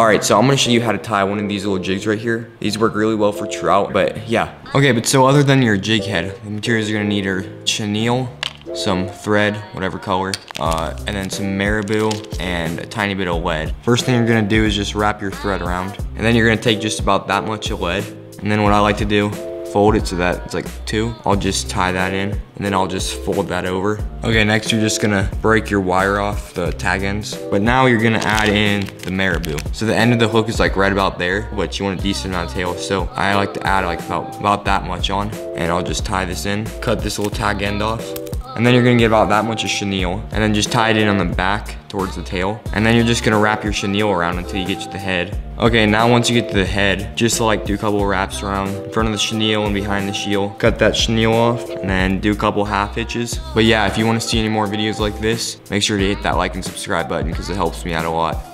All right, so I'm gonna show you how to tie one of these little jigs right here. These work really well for trout, but yeah. Okay, but so other than your jig head, the materials you're gonna need are chenille, some thread, whatever color, uh, and then some marabou and a tiny bit of lead. First thing you're gonna do is just wrap your thread around, and then you're gonna take just about that much of lead, and then what I like to do, fold it so that it's like two. I'll just tie that in, and then I'll just fold that over. Okay, next you're just gonna break your wire off the tag ends, but now you're gonna add in the marabou. So the end of the hook is like right about there, but you want a decent amount of tail, so I like to add like about, about that much on, and I'll just tie this in, cut this little tag end off, and then you're gonna get about that much of chenille, and then just tie it in on the back towards the tail. And then you're just gonna wrap your chenille around until you get to the head. Okay, now once you get to the head, just like do a couple wraps around in front of the chenille and behind the shield. Cut that chenille off, and then do a couple half hitches. But yeah, if you wanna see any more videos like this, make sure to hit that like and subscribe button because it helps me out a lot.